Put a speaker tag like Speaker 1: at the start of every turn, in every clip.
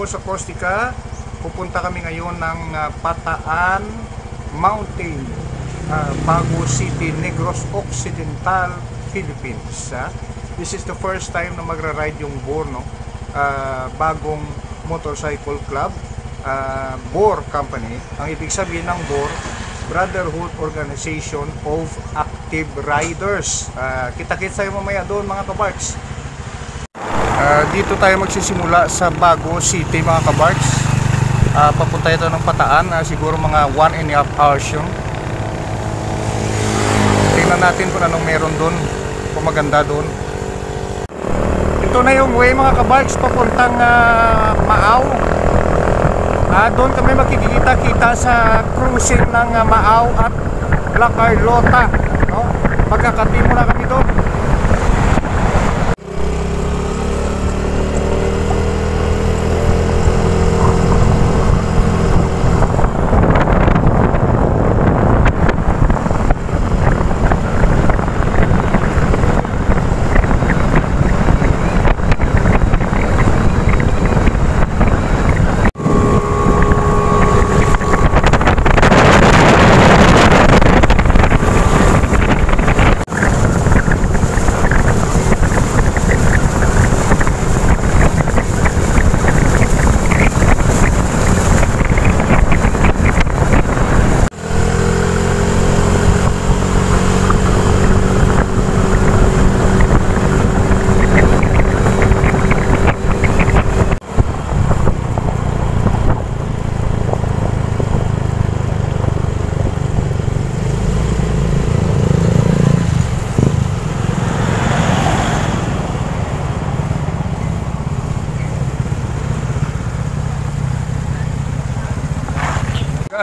Speaker 1: is Boss Acostica. Pupunta kami ngayon ng uh, Pataan Mountain, uh, Bago City, Negros Occidental, Philippines. Uh. This is the first time na magra-ride yung BOR, no? Uh, bagong motorcycle club, uh, BOR Company. Ang ibig sabihin ng BOR, Brotherhood Organization of Active Riders. Uh, kita-kits tayo mamaya doon mga kabarks. Uh, dito tayo magsisimula sa Bago City mga kabarks. Uh, papunta ito ng Pataan, uh, siguro mga 1 and a half hours yun. Tingnan natin kung anong meron doon, kung maganda doon. Ito na yung way mga kabarks papuntang uh, Maaw. Uh, doon kami makikita-kita sa cruising ng uh, Maaw at La Carlota. No? Magkakati muna kami doon.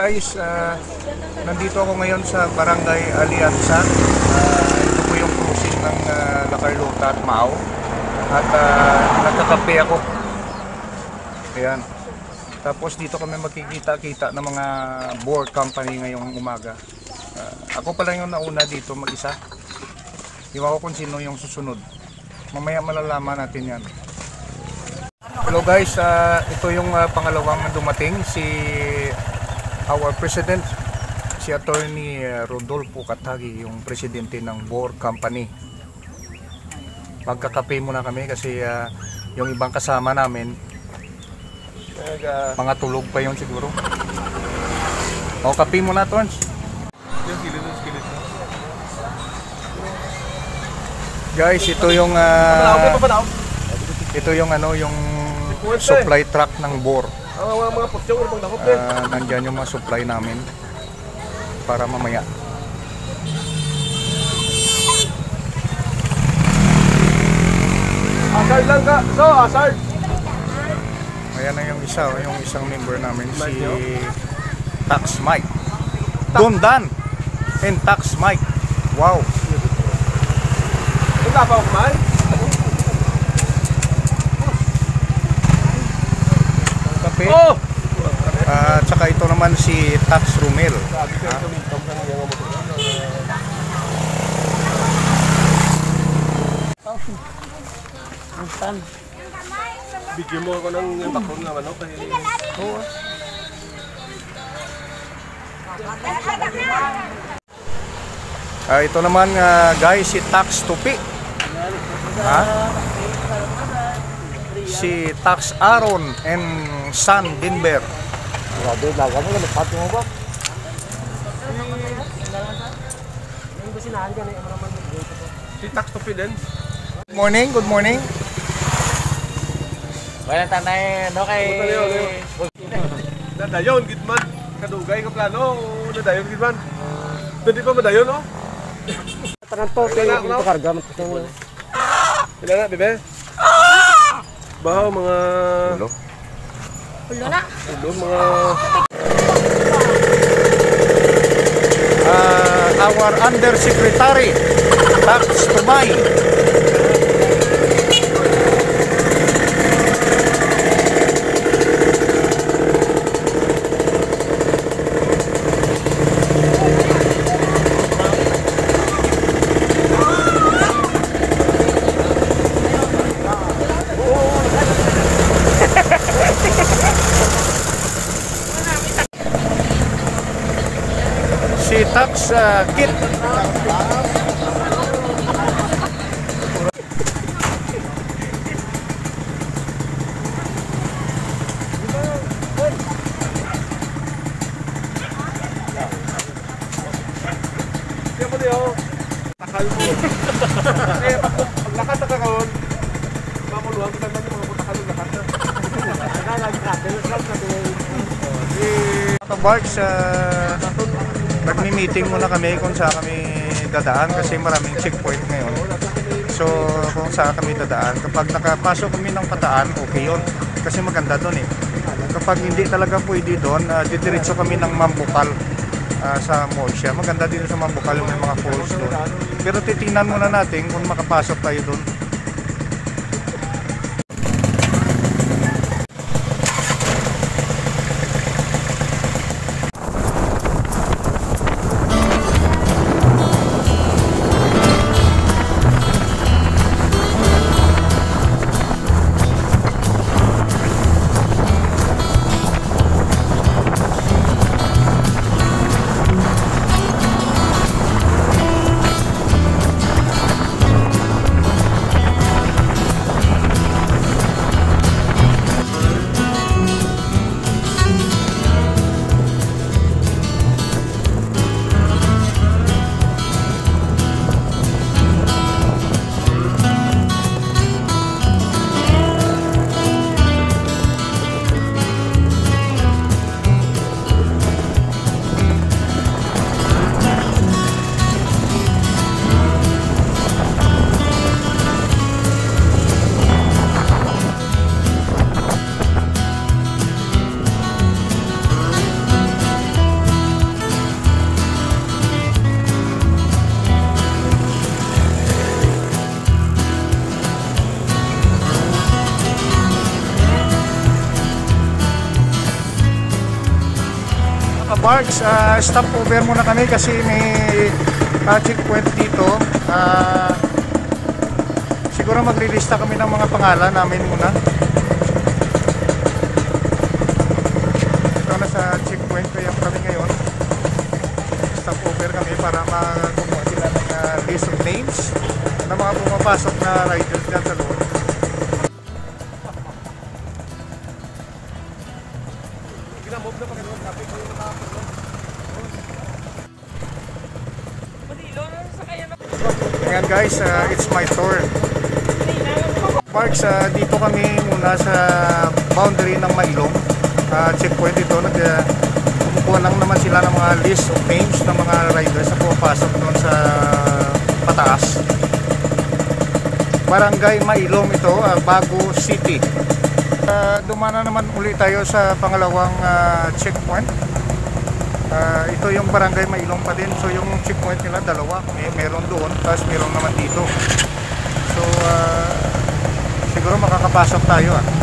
Speaker 1: Guys, uh, nandito ako ngayon sa Barangay Alianza. Uh, ito po yung cruising ng uh, La Carlota at Mao. At uh, nagkakape ako. Ayan. Tapos dito kami magkikita-kita ng mga board company ngayong umaga. Uh, ako pa lang yung nauna dito mag-isa. Iwan ko kung sino yung susunod. Mamaya malalaman natin yan. Hello guys, uh, ito yung uh, pangalawang dumating si our president si attorney Rodolfo Katagi yung presidente ng BOR company. Magkakape muna kami kasi uh, yung ibang kasama namin mga tulog pa yun siguro. O kape muna Tons guys ito yung uh, ito yung ano yung supply truck ng BOR
Speaker 2: ang mga mga putyong urbang dakop
Speaker 1: din. Uh, nandyan yung mga supply namin para mamaya.
Speaker 2: Asard lang ka. So, asard.
Speaker 1: Ayan na yung isa, yung isang member namin, si Tax Mike. Dundan and Tax Mike. Wow.
Speaker 2: Ito pa kumain?
Speaker 1: Kape. Oh! Uh, tsaka ito naman si Tax Rumel. Ah.
Speaker 2: Bigyan mo ako ng bakon na manok. Oo.
Speaker 1: Uh, ito naman uh, guys si Tax Tupi. Ha? Si Tax Aaron and San Denver.
Speaker 2: Grabe, laga mo, nalipat mo ba? Si Tax Tupi din.
Speaker 1: Good morning, good morning.
Speaker 3: Wala tanay, no kay...
Speaker 2: Nadayon, gitman. Kadugay ka plano, nadayon, gitman. Pwede pa madayon, no?
Speaker 3: Tanang to, kaya ito karga.
Speaker 2: Ilan na, bebe? Bahaw, mga...
Speaker 1: Hello?
Speaker 4: Ulo na.
Speaker 2: Ulo, mga...
Speaker 1: Uh, our Undersecretary, Tax Tumay. Hilux uh, kit.
Speaker 2: Eh, pag, lakas ka karon, mamuluhan kita na yung mga lakas na.
Speaker 1: Mga barks, uh, nagmi-meeting muna kami kung saan kami dadaan kasi maraming checkpoint ngayon. So kung saan kami dadaan, kapag nakapasok kami ng pataan, okay yun. Kasi maganda doon eh. Kapag hindi talaga pwede doon, uh, didiretso kami ng Mambukal uh, sa Morsha. Maganda din sa Mambukal yung may mga falls doon. Pero titingnan muna natin kung makapasok tayo doon. Barks, uh, stop over muna kami kasi may uh, checkpoint dito. Uh, siguro maglilista kami ng mga pangalan namin muna. Ito na sa checkpoint kaya kami ngayon. Stop over kami para makumuha sila ng uh, list of names ng mga pumapasok na riders dyan sa loob. Guys, uh, it's my turn. Parks, uh, dito kami muna sa boundary ng Mailong. Uh, checkpoint ito. Nag, uh, kumukuha lang naman sila ng mga list of names ng mga riders na pumapasok doon sa pataas. Barangay Mailong ito, uh, Bago City. Uh, dumana naman ulit tayo sa pangalawang uh, checkpoint. Ah, ito yung barangay Mailong pa din. So yung checkpoint nila dalawa. May meron doon, tapos meron naman dito. So ah, siguro makakapasok tayo ah.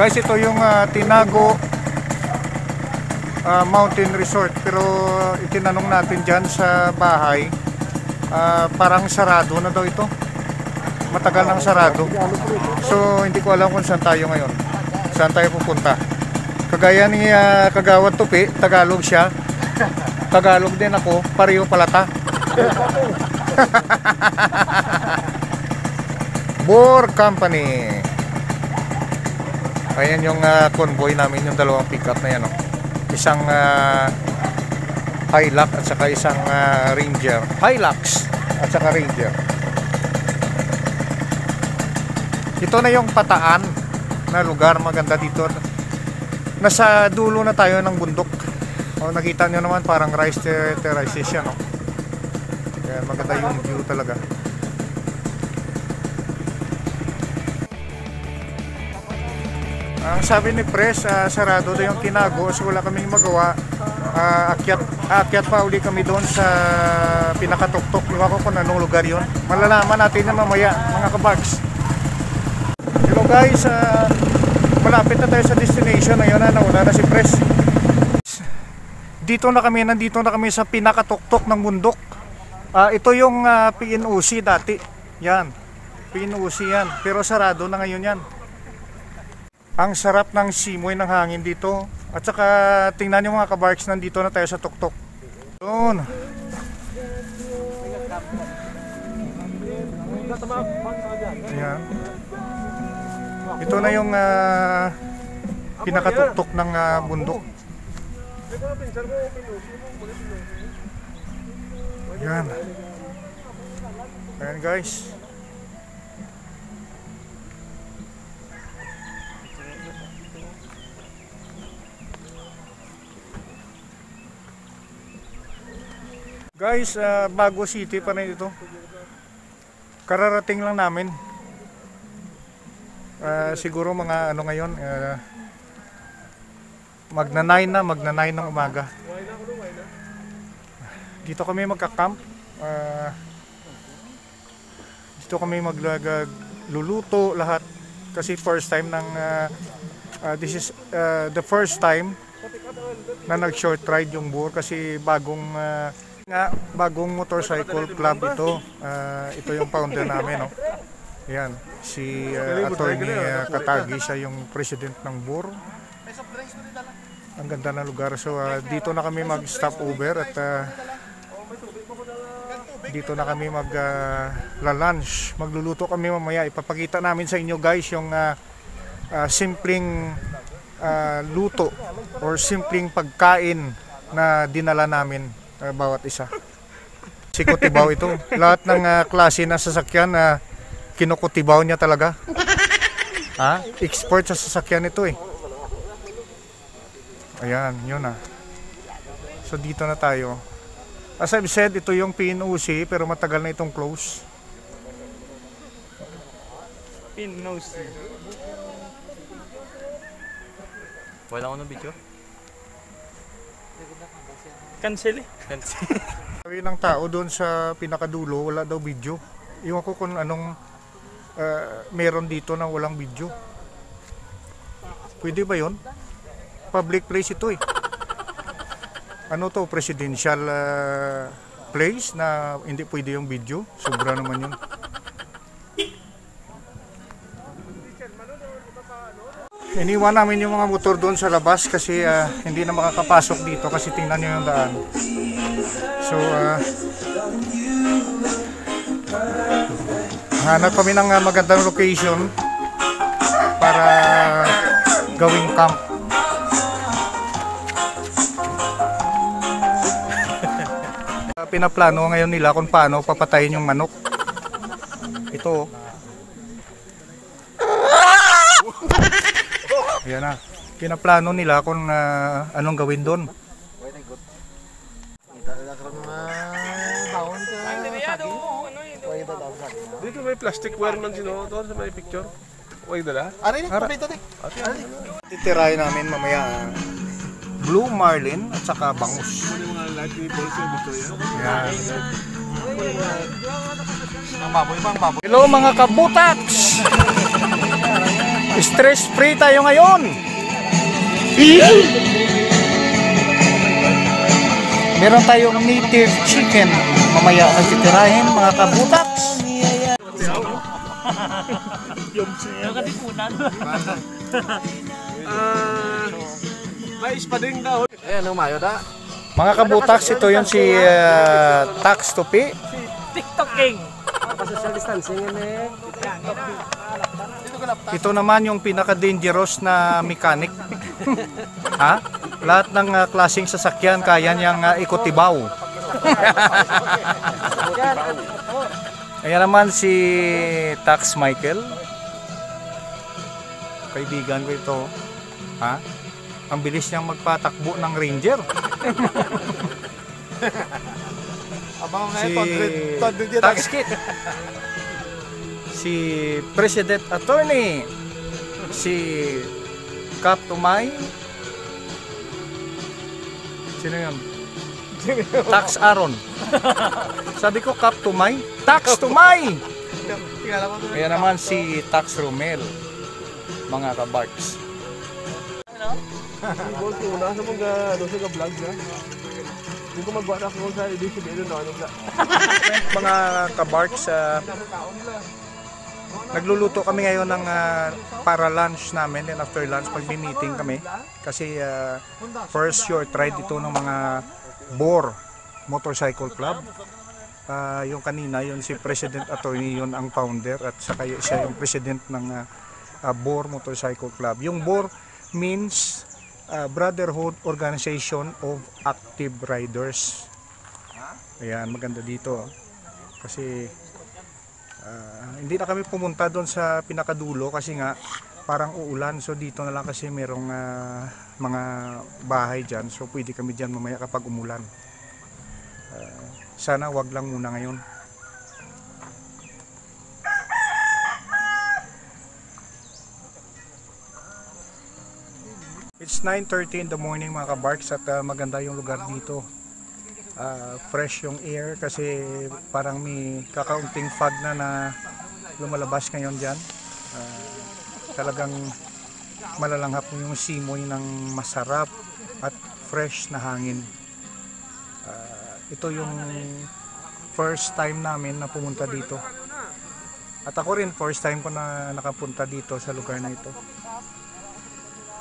Speaker 1: Guys, ito yung ah, Tinago ah, Mountain Resort. Pero itinanong natin dyan sa bahay, ah, parang sarado na daw ito. Matagal nang sarado. So, hindi ko alam kung saan tayo ngayon. Saan tayo pupunta. Kagaya ni ah, Kagawad Tupi, Tagalog siya. Tagalog din ako, pareho palata. Boar Company. Ayan yung ah, convoy namin, yung dalawang pickup na yan. Oh. Isang uh, Hilux at saka isang ah, Ranger. Hilux at saka Ranger. Ito na yung pataan na lugar maganda dito. Nasa dulo na tayo ng bundok. O nakita nyo naman parang rice ter- terraces yan. No? Kaya maganda yung view talaga. Ang sabi ni Pres, ah, sarado daw yung tinago so wala kaming magawa. Ah, akyat, akyat pa uli kami doon sa pinakatuktok. Iwan ko kung anong lugar yon. Malalaman natin na mamaya, mga kabags. Hello guys, ah, malapit na tayo sa destination. Ayun na, nauna na si Pres. Dito na kami, nandito na kami sa pinakatuktok ng bundok. Ah, ito yung ah, PNOC dati. Yan. PNOC yan. Pero sarado na ngayon yan. Ang sarap ng simoy ng hangin dito. At saka tingnan nyo mga kabarks, nandito na tayo sa tuktok. Doon. Ayan. Ito na yung ah, pinakatuktok ng ah, bundok. Ayan. Ayan guys. Guys, ah, Bago City pa rin ito. Kararating lang namin. Ah, siguro mga ano ngayon, ah, magna 9 na, magna 9 ng umaga. Dito kami magka-camp. Ah, dito kami magluluto lahat kasi first time ng ah, ah, this is ah, the first time na nag-short ride yung buor kasi bagong ah, nga bagong motorcycle club ito. Ah, ito yung founder namin, no. Yan, si uh, Attorney ah, Katagi siya yung president ng BUR. Ang ganda ng lugar. So ah, dito na kami mag-stop over at ah, dito na kami mag ah, la-lunch. Magluluto kami mamaya. Ipapakita namin sa inyo guys yung ah, ah, simpleng ah, luto or simpleng pagkain na dinala namin ah, bawat isa. Sikutibaw ito. Lahat ng ah, klase na sasakyan na kinukutibaw niya talaga. Ha? Expert sa sasakyan ito eh. Ayan, yun ah. So dito na tayo. As I've said, ito yung PNOC pero matagal na itong close.
Speaker 3: Pinos. Wala ko ng video. Cancel eh. Cancel.
Speaker 1: Sabi ng tao doon sa pinakadulo, wala daw video. Iwan ko kung anong ah, meron dito na walang video. Pwede ba yon? Public place ito eh. Ano to, presidential ah, place na hindi pwede yung video? Sobra naman yun. Iniwan namin yung mga motor doon sa labas kasi ah, hindi na makakapasok dito kasi tingnan nyo yung daan. So, ah, hanap kami ng ah, magandang location para gawing camp. Pinaplano ngayon nila kung paano papatayin yung manok. Ito. oh. Ayan na. Pinaplano nila kung ah, anong gawin doon.
Speaker 2: Dito may plastic wire man sino doon sa may picture. Huwag dala.
Speaker 1: Titirahin namin mamaya ah, Blue Marlin at saka bangus.
Speaker 2: Ni. Yan.
Speaker 1: Hello mga kabutaks! Stress free tayo ngayon! Meron tayong native chicken mamaya na titirahin mga kabutaks.
Speaker 2: Ah, may ispading daw.
Speaker 3: Eh, anong mayo da?
Speaker 1: Mga kabutaks, ito yung si ah, Tax Tupi.
Speaker 3: TikTok King.
Speaker 1: Ito naman yung pinaka-dangerous na mechanic. ha? Lahat ng ah, klaseng sasakyan kaya niyang uh, ikotibaw. Ayan naman si Tax Michael. kaibigan ko ito. Ha? Ang bilis niyang magpatakbo ng ranger.
Speaker 2: Abang
Speaker 1: Si
Speaker 2: eh, 200, 200 yan.
Speaker 1: Tax Kit. si President Attorney. Si Cap Tumay. Sino yun? Tax Aaron. Sabi ko Cap Tumay. Tax Tumay!
Speaker 2: Tingala ko doon.
Speaker 1: Kaya naman si Tax Romel. Mga kabarks.
Speaker 2: Boss, kung una sa mga ano sa vlog na. Hindi ko magawa na ako sa edition na ano na.
Speaker 1: mga kabarks, ah, nagluluto kami ngayon ng ah, para lunch namin and after lunch pag meeting kami. Kasi ah, first year tried ito ng mga Bor Motorcycle Club. Ah, yung kanina yun si President Attorney yun ang founder at saka siya yung president ng ah, ah, Bor Motorcycle Club. Yung Bor means ah, Brotherhood Organization of Active Riders. Ayan, maganda dito. Kasi ah, hindi na kami pumunta doon sa pinakadulo kasi nga parang uulan. So dito na lang kasi merong ah, mga bahay dyan. So pwede kami dyan mamaya kapag umulan. Ah, sana wag lang muna ngayon. It's 9.30 in the morning mga kabarks at ah, maganda yung lugar dito ah, fresh yung air kasi parang may kakaunting fog na na lumalabas ngayon dyan. Ah, talagang malalanghap mo yung simoy ng masarap at fresh na hangin. Ah, ito yung first time namin na pumunta dito. At ako rin first time ko na nakapunta dito sa lugar na ito.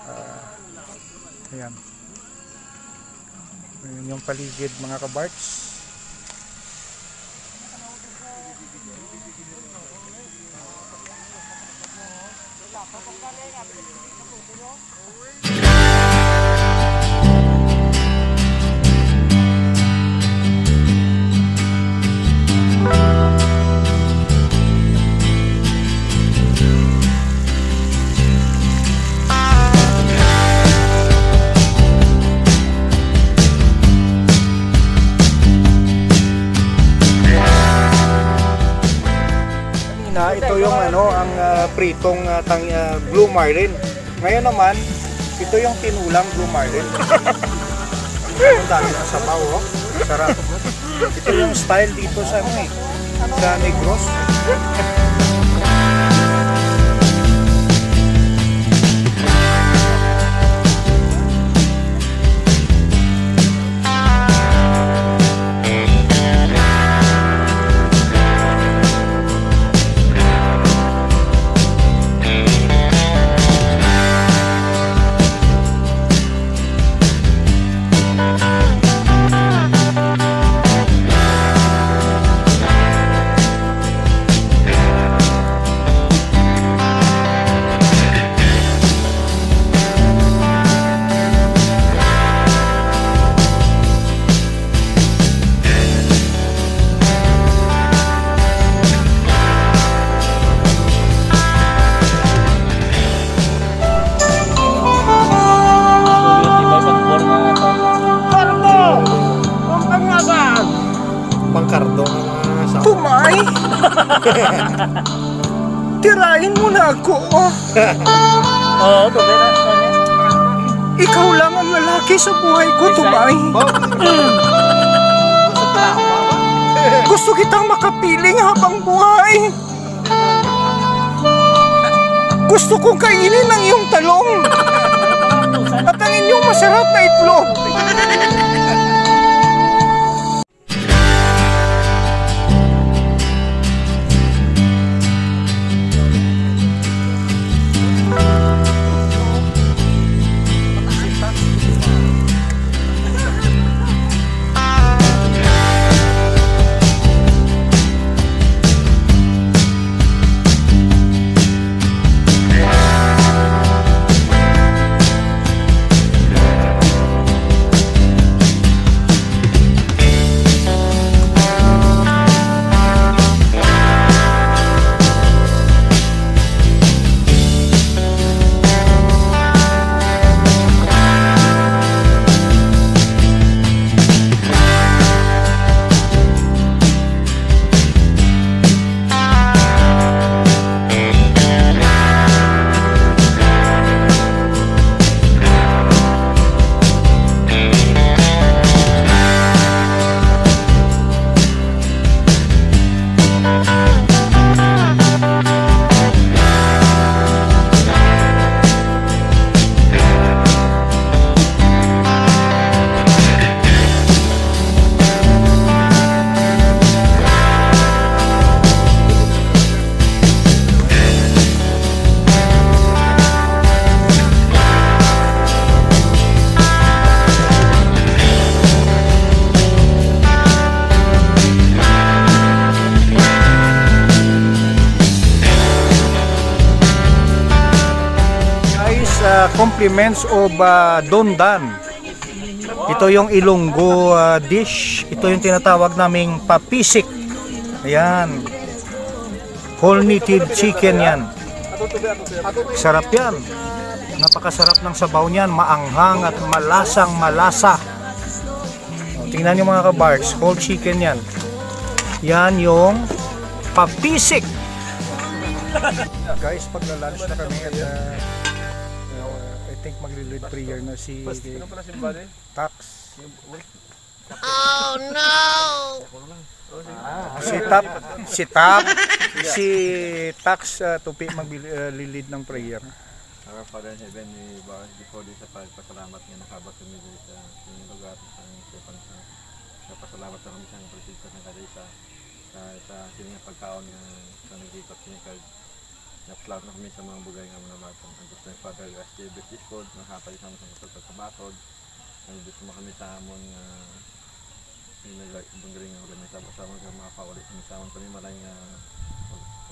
Speaker 1: Ah, ayan. Yung paligid mga kabarts. Ah, tang, ah, blue marlin. Ngayon naman, ito yung tinulang blue marlin. ang dami ng sabaw, oh. Sarap. Ito yung style dito sa ano eh, sa Negros. Compliments of uh, Dondan. Ito yung Ilonggo uh, dish. Ito yung tinatawag naming papisik. Ayan. Whole native chicken yan. Sarap yan. Napakasarap ng sabaw niyan. Maanghang at malasang malasa. Tingnan nyo mga kabarks. Whole chicken yan. Yan yung papisik. Guys, pagla-lunch na kami at uh, think magli-lead prayer na si Tax. Oh no! si Tap, si Tap, si Tax uh, tupi magli-lead ng prayer.
Speaker 5: Our Father in Heaven, we bow before thee sa pagpasalamat nga nakabat kami dito sa inyong lugar sa Stefan sa sa pasalamat na kami sa inyong presensya ng kada isa sa sa sining pagkaon nga sa nagikot siya kag Napalamat na kami sa mga bugay nga mga batang. Ang gusto ng Father, as the best is food, nakapay sa mga sa pagkabatod. Ang gusto mo kami sa amon nga nagbanggaling nga ulit may sabot sa mga mga paulit kami sa amon kami malay nga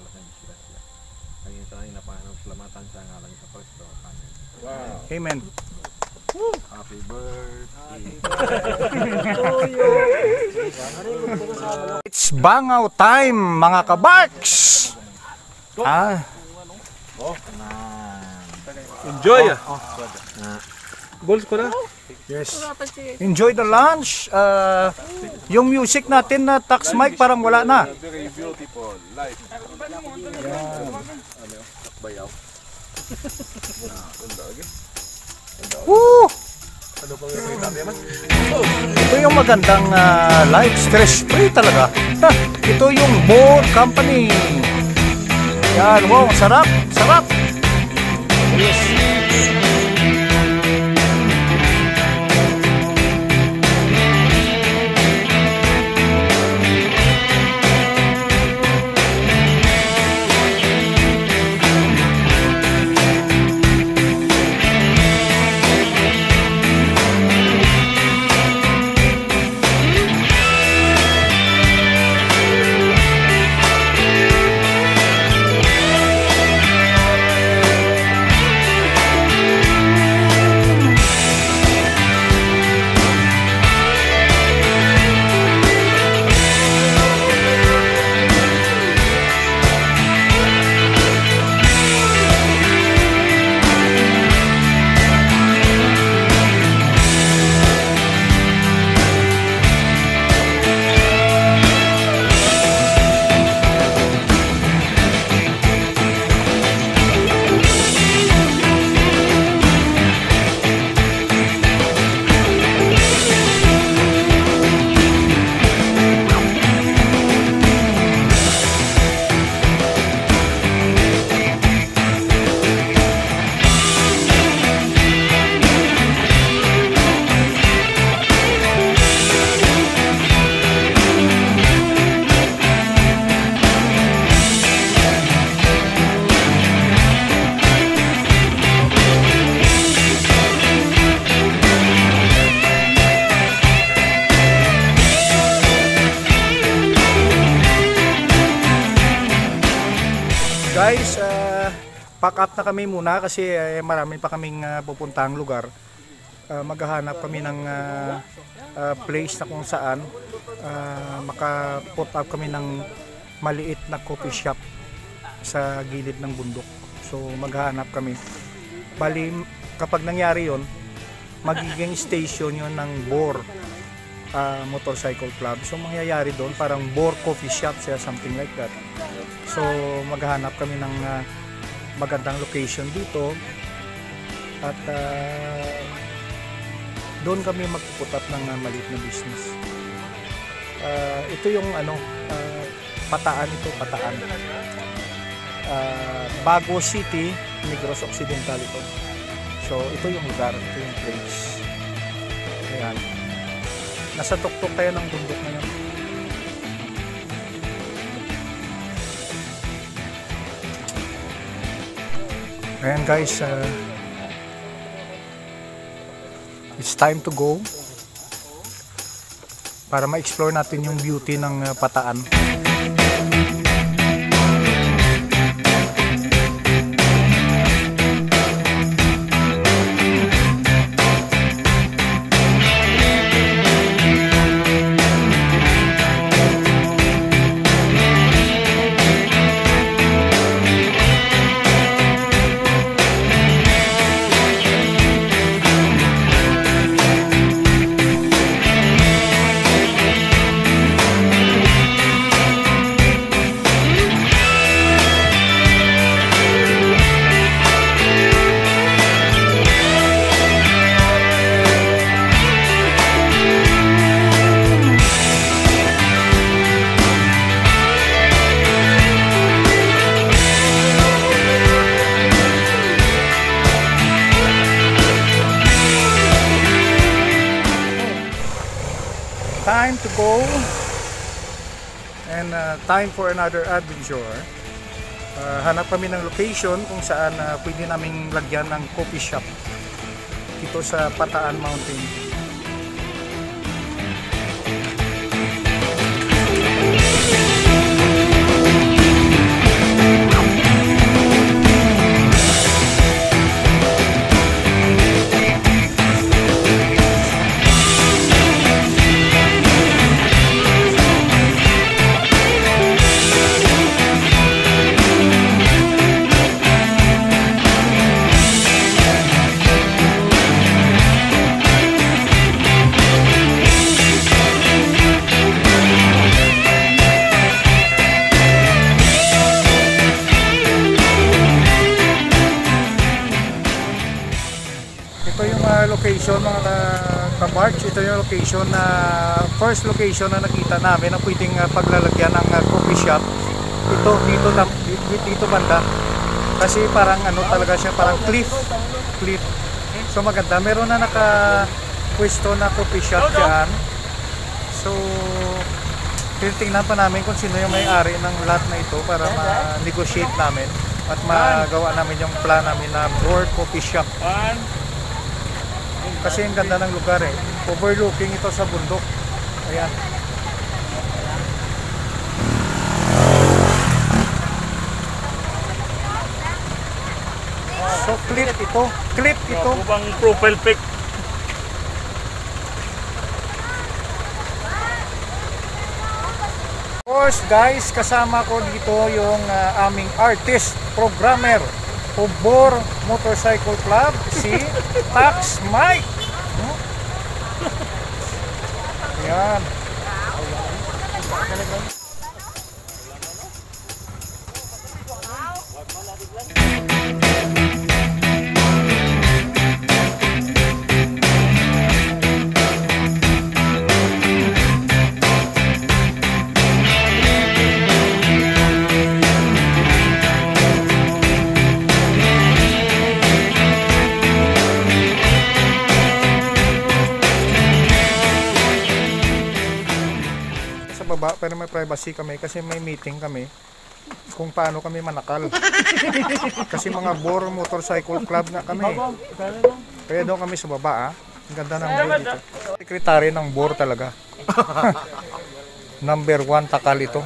Speaker 5: wala kang disgrasya. Ang ito ay napanong salamatan sa ngalan sa Kristo. Amen.
Speaker 1: Amen.
Speaker 5: Happy birthday.
Speaker 1: It's bangaw time mga kabarks! Ah,
Speaker 2: Enjoy! Balls ko na.
Speaker 1: yes. Enjoy the lunch. Uh, yung music natin na tax mic parang wala na.
Speaker 2: Very beautiful life.
Speaker 1: Woo!
Speaker 2: Ano tabi man?
Speaker 1: Ito yung magandang uh, life, stress free talaga. Ha, ito yung Boat Company. Yan, wow, sarap, sarap. Yes. Kami muna kasi eh, marami pa kaming uh, pupuntahang lugar. Uh, maghahanap kami ng uh, uh, place na kung saan uh, maka-put up kami ng maliit na coffee shop sa gilid ng bundok. So maghahanap kami. Bali, kapag nangyari yon magiging station yon ng BOR uh, Motorcycle Club. So mangyayari doon parang BOR Coffee Shop siya, something like that. So maghahanap kami ng uh, magandang location dito at uh, doon kami magpuput up ng uh, maliit na business. Uh, ito yung ano, uh, pataan ito, pataan. Uh, Bago City, Negros Occidental ito. So ito yung lugar, ito yung place. Ayan. Nasa tuktok tayo ng bundok ngayon. Ayan guys, uh, it's time to go para ma-explore natin yung beauty ng uh, pataan. Another adventure. Uh, hanap kami ng location kung saan uh, pwede naming lagyan ng coffee shop dito sa Pataan Mountain. ka-March. Ito yung location na first location na nakita namin na pwedeng uh, paglalagyan ng uh, coffee shop. Ito dito na dito, banda. Kasi parang ano talaga siya, parang cliff. Cliff. So maganda. Meron na naka pwesto na coffee shop diyan. So tinitingnan pa namin kung sino yung may-ari ng lot na ito para ma-negotiate namin at magawa namin yung plan namin na board coffee shop. Kasi ang ganda ng lugar eh. Overlooking ito sa bundok. Ayan. So clip ito. Clip ito.
Speaker 3: Kubang profile pic.
Speaker 1: Course guys, kasama ko dito yung ah, aming artist, programmer, Ubor Motorcycle Club, si Tax Mike. Hmm? Yan. May privacy kami kasi may meeting kami kung paano kami manakal. kasi mga Bor Motorcycle Club na kami. Kaya doon kami sa baba ah. Ang ganda ng view dito. Sekretary ng Bor talaga. Number one takal ito.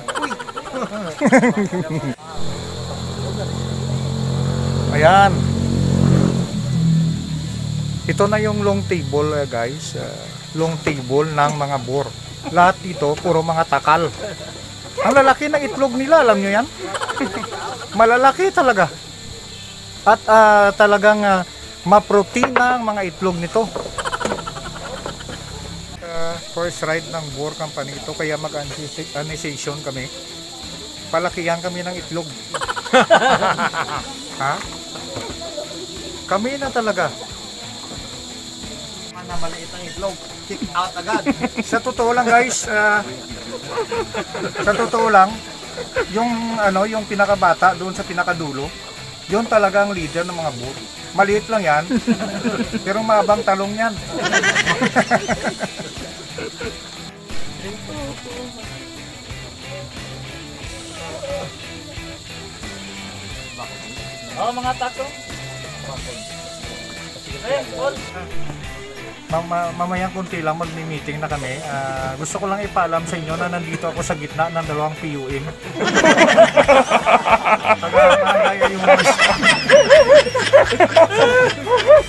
Speaker 1: Ayan. Ito na yung long table eh, guys. Uh, long table ng mga bor. Lahat dito puro mga takal. Ang lalaki ng itlog nila, alam nyo yan? Malalaki talaga. At ah, talagang uh, maprotina ang mga itlog nito. Ah, first ride ng Boar Company ito kaya mag-anisation kami. Palakihan kami ng itlog. ha? Kami na talaga.
Speaker 2: Na maliit ang itlog. Kick out agad.
Speaker 1: Sa totoo lang guys, ah, sa totoo lang, yung ano, yung pinakabata doon sa pinakadulo, yun talagang leader ng mga boot. Maliit lang yan, pero mabang talong yan.
Speaker 3: Oh, mga tato. Eh, Paul.
Speaker 1: Mama, mamayang kunti lang magmi-meeting na kami. Ah, gusto ko lang ipaalam sa inyo na nandito ako sa gitna ng dalawang PUM. Yung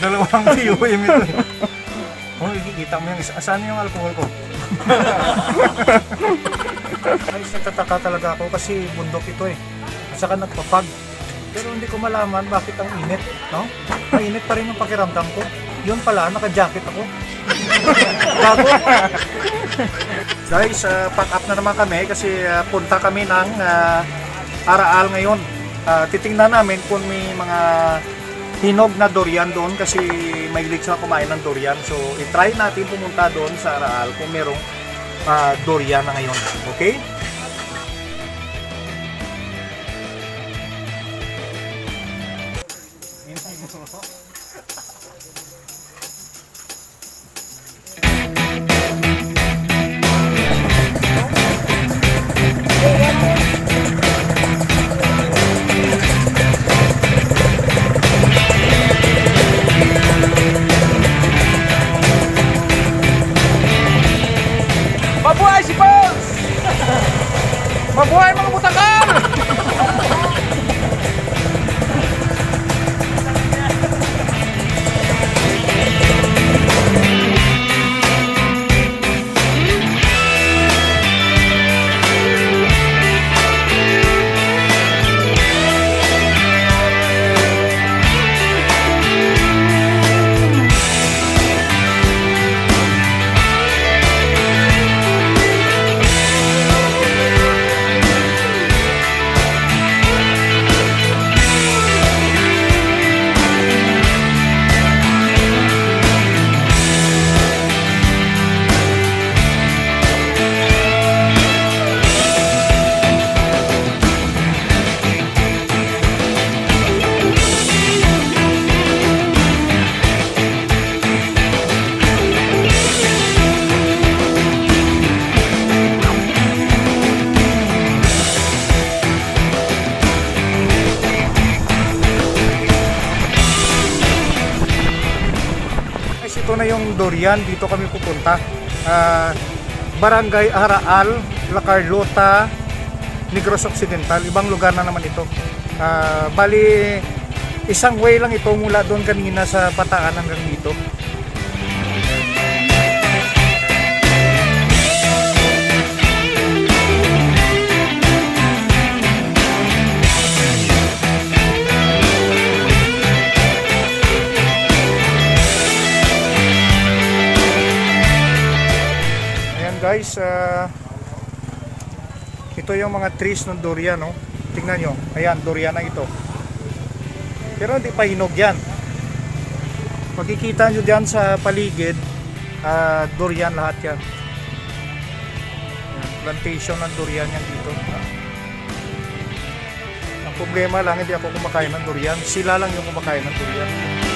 Speaker 1: dalawang PUM ito. Oh, ikikita mo yung isa. Saan yung alcohol ko? Ay, nagtataka talaga ako kasi bundok ito eh. At saka nagpapag. Pero hindi ko malaman bakit ang init, no? Mainit pa rin yung pakiramdam ko. Yun pala, naka-jacket ako. Gago. Guys, uh, pack up na naman kami kasi ah, punta kami ng ah, Araal ngayon. Ah, titingnan namin kung may mga hinog na durian doon kasi may siya kumain ng durian. So, itry natin pumunta doon sa Araal kung merong ah, durian na ngayon. Okay? Dorian. Dito kami pupunta. Ah, Barangay Araal, La Carlota, Negros Occidental. Ibang lugar na naman ito. Ah, bali, isang way lang ito mula doon kanina sa Bataan hanggang dito. Guys, ah, ito yung mga trees ng durian, no? Tingnan nyo, ayan, durian na ito. Pero hindi pa hinog yan. Makikita nyo dyan sa paligid, ah, durian lahat yan. Plantation ng durian yan dito. Ang problema lang, hindi ako kumakain ng durian. Sila lang yung kumakain ng durian.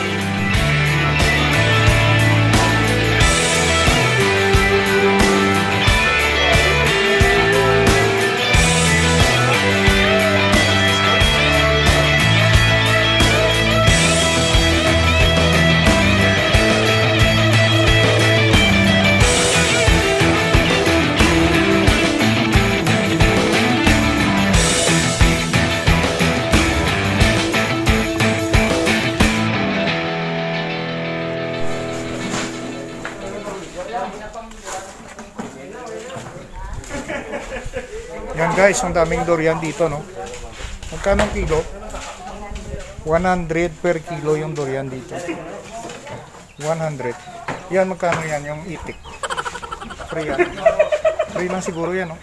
Speaker 1: Guys, ang daming durian dito, no? Magkano kilo? 100 per kilo yung durian dito. 100. Yan, magkano yan yung itik? Free yan. Free lang siguro yan, no?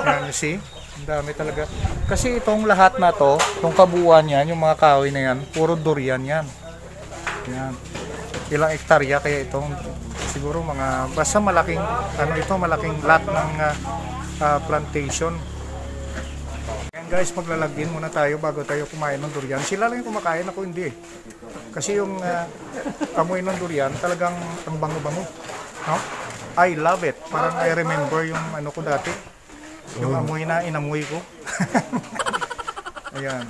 Speaker 1: Yan, you see? Ang dami talaga. Kasi itong lahat na to, itong kabuuan yan, yung mga kahoy na yan, puro durian yan. Yan. Ilang ektarya kaya itong siguro mga basta malaking ano ito malaking lot ng ah, ah, plantation. Ayan guys, maglalagin muna tayo bago tayo kumain ng durian. Sila lang yung kumakain, ako hindi eh. Kasi yung ah, amoy ng durian, talagang ang bango-bango. No? I love it. Parang I remember yung ano ko dati. Yung amoy na inamoy ko. Ayan.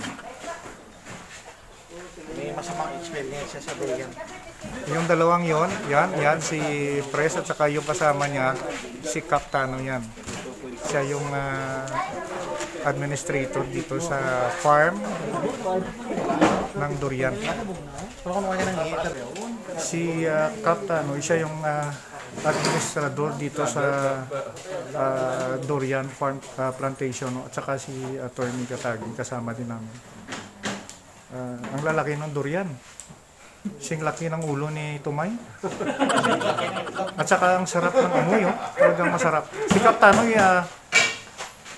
Speaker 6: May masamang experience sa durian.
Speaker 1: Yung dalawang yon, yan, yan si Pres at saka yung kasama niya, si Captano yan. Siya yung ah, administrator dito sa farm ng durian. Si ah, Captano, siya yung ah, administrador dito sa ah, durian farm ah, plantation no? at saka si Attorney Katagi kasama din namin. Ah, ang lalaki ng durian. Sing laki ng ulo ni Tumay. At saka ang sarap ng amoy, oh. Talagang masarap. Si Kaptano, uh,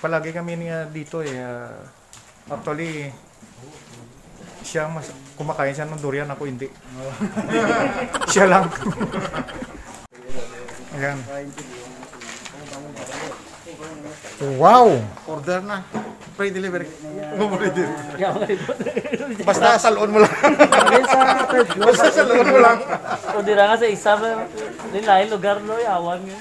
Speaker 1: palagi kami niya dito eh. ah, actually, siya mas kumakain siya ng durian, ako hindi. siya lang. Ayan. Wow!
Speaker 6: Order na. Free delivery. Free delivery. Basta salon mo lang. Basta salon mo lang.
Speaker 3: O di na nga sa isa ba, nilain lugar no, yawan nga.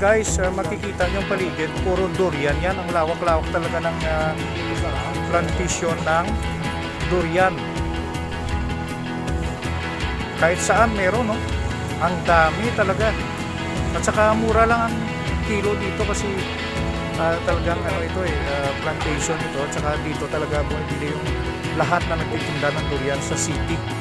Speaker 1: Guys, ah, makikita nyo paligid, puro durian yan. Ang lawak-lawak talaga ng ah, plantation ng durian. Kahit saan meron, no? Ang dami talaga. At saka mura lang ang kilo dito kasi ah, talagang ano ito eh, ah, plantation ito. At saka dito talaga bumibili yung lahat na nagtitinda ng durian sa city.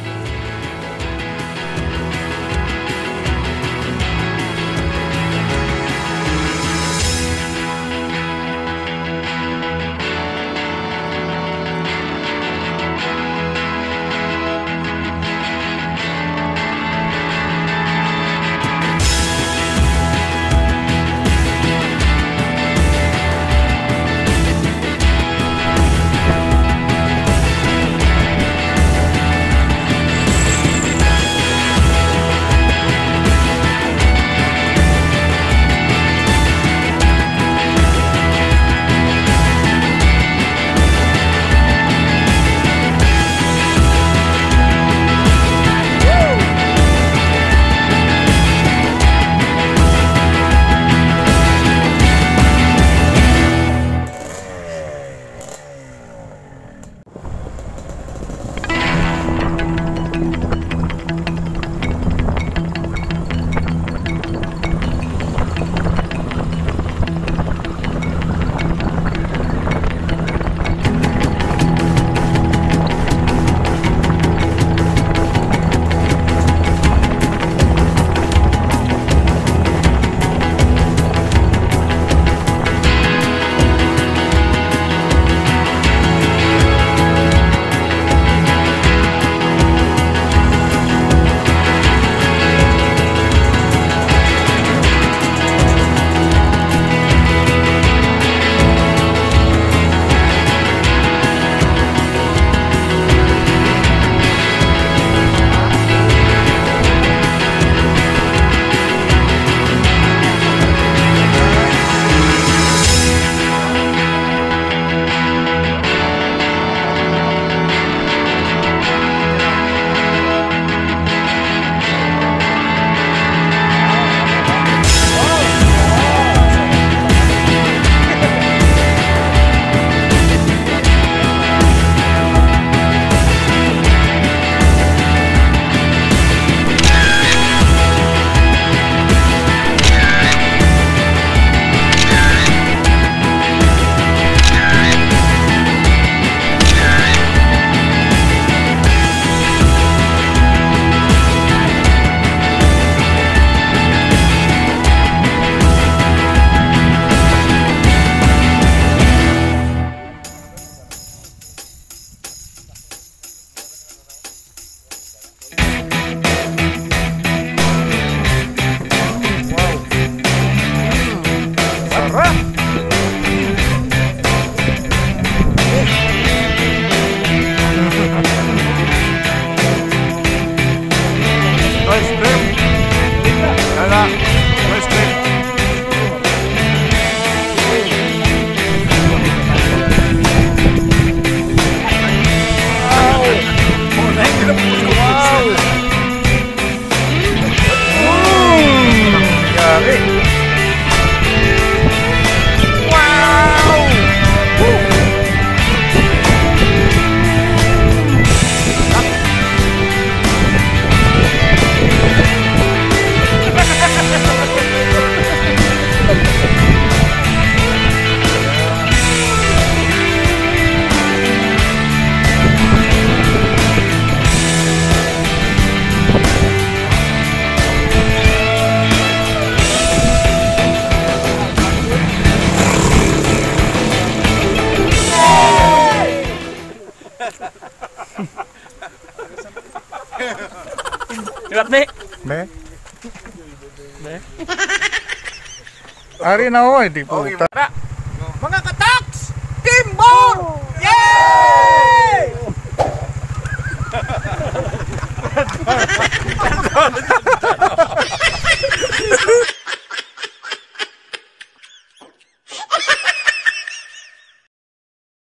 Speaker 1: Ari na ako, hindi
Speaker 2: eh, po.